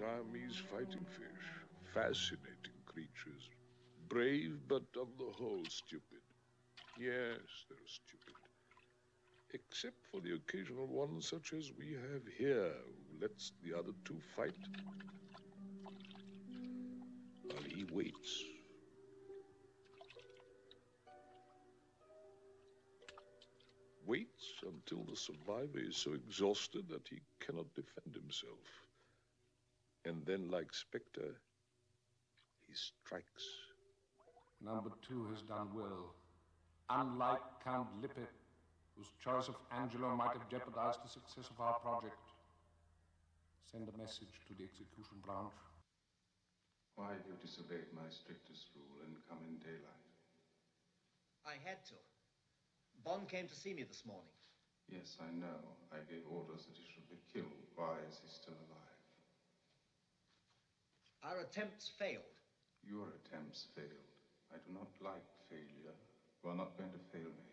Siamese fighting fish. Fascinating creatures. Brave, but on the whole stupid. Yes, they're stupid. Except for the occasional one such as we have here, who lets the other two fight. While he waits. Waits until the survivor is so exhausted that he cannot defend himself. And then, like Spectre, he strikes. Number two has done well. Unlike Count Lippe, whose choice of Angelo might have jeopardized the success of our project. Send a message to the execution branch. Why have you disobeyed my strictest rule and come in daylight? I had to. Bond came to see me this morning. Yes, I know. I gave orders that he should be killed. Why is he still alive? Our attempts failed. Your attempts failed. I do not like failure. You are not going to fail me.